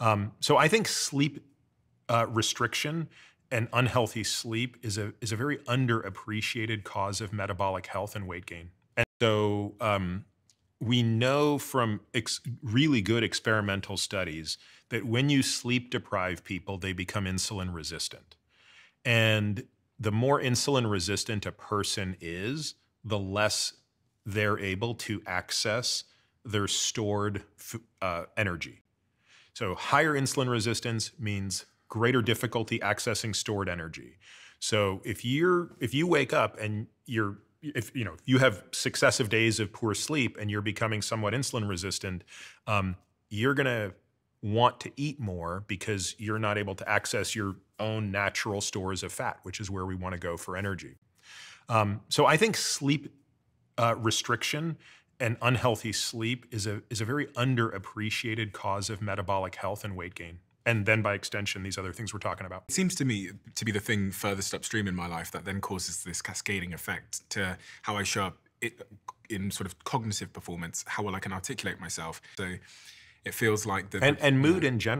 Um, so I think sleep uh, restriction and unhealthy sleep is a is a very underappreciated cause of metabolic health and weight gain. And so um, we know from really good experimental studies that when you sleep deprive people, they become insulin resistant. And the more insulin resistant a person is, the less they're able to access their stored uh, energy. So, higher insulin resistance means greater difficulty accessing stored energy. So, if you're if you wake up and you're if you know you have successive days of poor sleep and you're becoming somewhat insulin resistant, um, you're gonna want to eat more because you're not able to access your own natural stores of fat, which is where we want to go for energy. Um, so I think sleep uh, restriction and unhealthy sleep is a is a very underappreciated cause of metabolic health and weight gain. And then by extension, these other things we're talking about. It seems to me to be the thing furthest upstream in my life that then causes this cascading effect to how I show up in sort of cognitive performance, how well I can articulate myself. So it feels like the and, and mood in general.